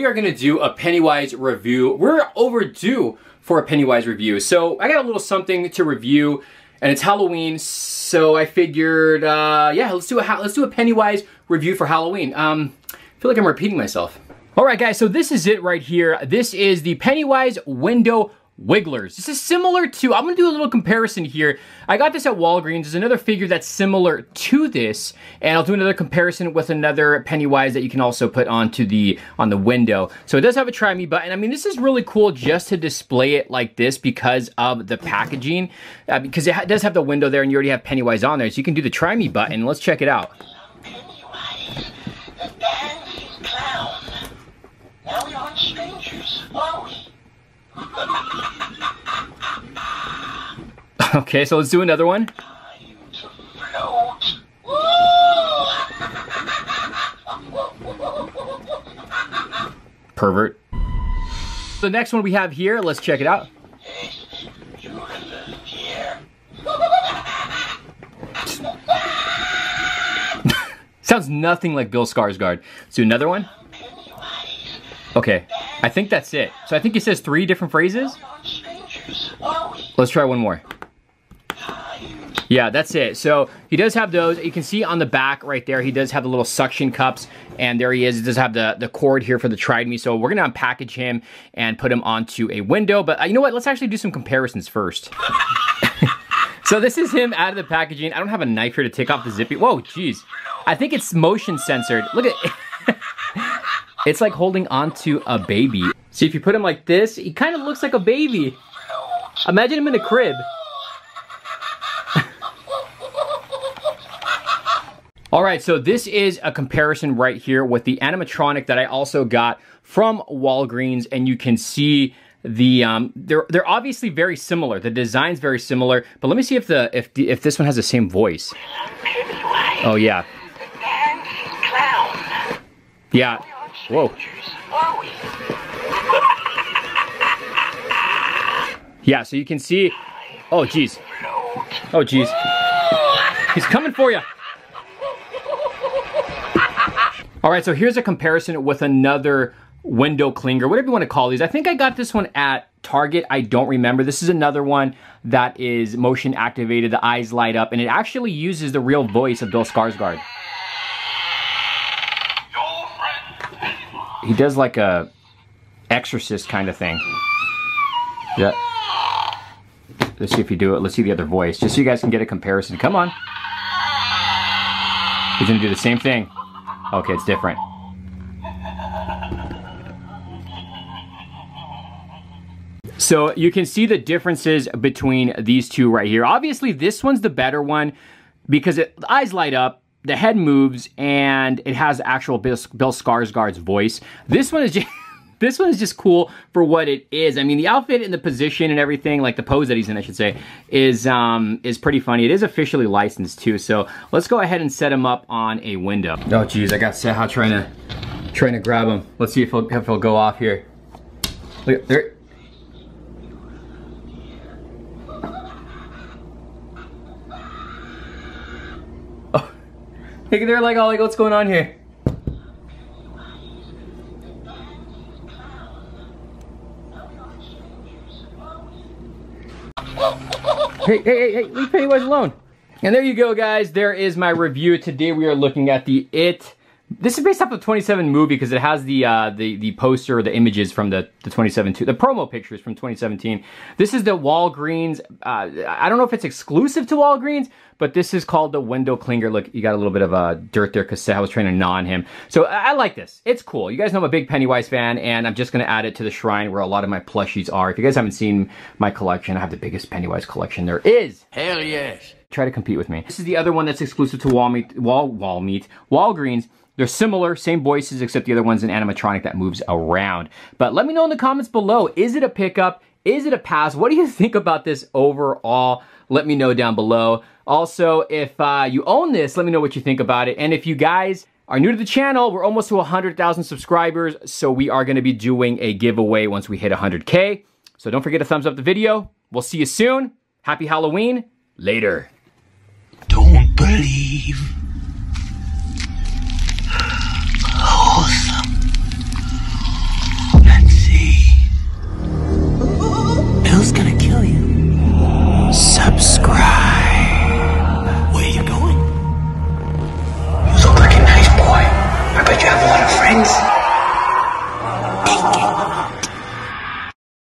We are gonna do a Pennywise review. We're overdue for a Pennywise review. So I got a little something to review and it's Halloween, so I figured, uh, yeah, let's do a let's do a Pennywise review for Halloween. Um, I feel like I'm repeating myself. All right, guys, so this is it right here. This is the Pennywise window Wigglers. This is similar to, I'm gonna do a little comparison here. I got this at Walgreens. There's another figure that's similar to this, and I'll do another comparison with another Pennywise that you can also put onto the, on the window. So it does have a try me button. I mean, this is really cool just to display it like this because of the packaging, uh, because it does have the window there and you already have Pennywise on there, so you can do the try me button. Let's check it out. Pennywise, the clown. Now we aren't strangers, are we? okay, so let's do another one. Pervert. The next one we have here, let's check it out. Sounds nothing like Bill Skarsgård. Let's do another one. Okay, I think that's it. So I think he says three different phrases. Let's try one more. Yeah, that's it. So he does have those. You can see on the back right there, he does have the little suction cups. And there he is. He does have the, the cord here for the Try Me. So we're going to unpackage him and put him onto a window. But uh, you know what? Let's actually do some comparisons first. so this is him out of the packaging. I don't have a knife here to take off the zippy. Whoa, jeez. I think it's motion censored. Look at It's like holding onto a baby. See, if you put him like this, he kind of looks like a baby. Imagine him in a crib. All right, so this is a comparison right here with the animatronic that I also got from Walgreens, and you can see the um, they're they're obviously very similar. The design's very similar, but let me see if the if the, if this one has the same voice. Oh yeah. Yeah. Whoa. Yeah, so you can see. Oh, geez. Oh, geez. He's coming for you. All right, so here's a comparison with another window clinger, whatever you want to call these. I think I got this one at Target. I don't remember. This is another one that is motion activated. The eyes light up, and it actually uses the real voice of Bill Skarsgård. He does like a exorcist kind of thing. Yeah. Let's see if you do it. Let's see the other voice, just so you guys can get a comparison. Come on. He's gonna do the same thing. Okay, it's different. So you can see the differences between these two right here. Obviously, this one's the better one because it, eyes light up, the head moves, and it has actual Bill, Bill Skarsgård's voice. This one is just... This one is just cool for what it is. I mean, the outfit and the position and everything, like the pose that he's in, I should say, is um, is pretty funny. It is officially licensed too, so let's go ahead and set him up on a window. Oh, geez, I got Seha trying to trying to grab him. Let's see if he'll, if he'll go off here. Look, there. They're like, oh, like, what's going on here? Hey, hey, hey, hey, leave Pennywise alone. And there you go, guys. There is my review. Today we are looking at the It. This is based off the 27 movie because it has the uh, the the poster or the images from the the 2017 the promo pictures from 2017. This is the Walgreens. Uh, I don't know if it's exclusive to Walgreens, but this is called the window clinger. Look, you got a little bit of uh, dirt there because I was trying to gnaw on him. So I, I, like this. It's cool. You guys know I'm a big Pennywise fan, and I'm just going to add it to the shrine where a lot of my plushies are. If you guys haven't seen my collection, I have the biggest Pennywise collection there is. Hell yes. Try to compete with me. This is the other one that's exclusive to Walmeet, Wall, Walmeet, Walgreens. They're similar, same voices, except the other one's an animatronic that moves around. But let me know in the comments below, is it a pickup? Is it a pass? What do you think about this overall? Let me know down below. Also, if uh, you own this, let me know what you think about it. And if you guys are new to the channel, we're almost to 100,000 subscribers, so we are gonna be doing a giveaway once we hit 100K. So don't forget to thumbs up the video. We'll see you soon. Happy Halloween. Later. Don't believe.